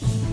Bye.